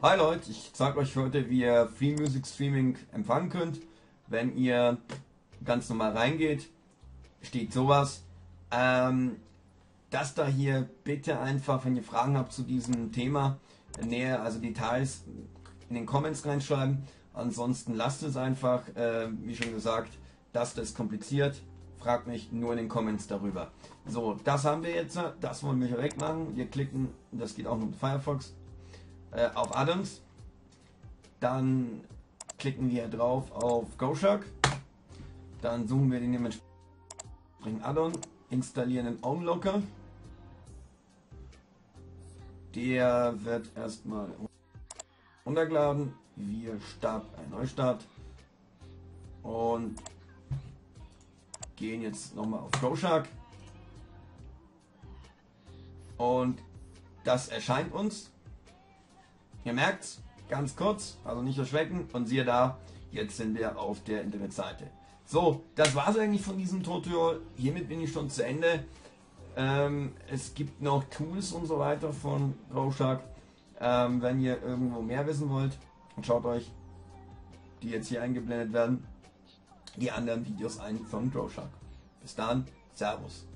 Hi Leute, ich zeige euch heute, wie ihr Free Music Streaming empfangen könnt. Wenn ihr ganz normal reingeht, steht sowas. Ähm, das da hier bitte einfach, wenn ihr Fragen habt zu diesem Thema, näher, also Details in den Comments reinschreiben. Ansonsten lasst es einfach, äh, wie schon gesagt, das, das ist kompliziert. Fragt mich nur in den Comments darüber. So, das haben wir jetzt. Das wollen wir wegmachen. Wir klicken, das geht auch mit Firefox, äh, auf Addons. Dann klicken wir drauf auf GoShark. Dann suchen wir den dementsprechenden Addon, installieren den OwnLocker. Der wird erstmal runtergeladen. Wir starten ein Neustart und gehen jetzt nochmal auf GoShark. Und das erscheint uns. Ihr merkt ganz kurz, also nicht erschrecken. Und siehe da, jetzt sind wir auf der Internetseite. So, das war es eigentlich von diesem Tutorial. Hiermit bin ich schon zu Ende. Ähm, es gibt noch Tools und so weiter von GoShark. Ähm, wenn ihr irgendwo mehr wissen wollt, schaut euch die jetzt hier eingeblendet werden, die anderen Videos ein von GrowShark. Bis dann, Servus.